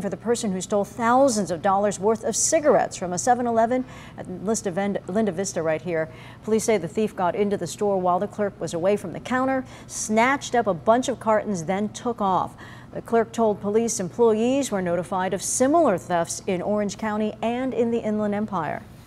for the person who stole thousands of dollars worth of cigarettes from a 7-Eleven at Linda Vista right here. Police say the thief got into the store while the clerk was away from the counter, snatched up a bunch of cartons, then took off. The clerk told police employees were notified of similar thefts in Orange County and in the Inland Empire.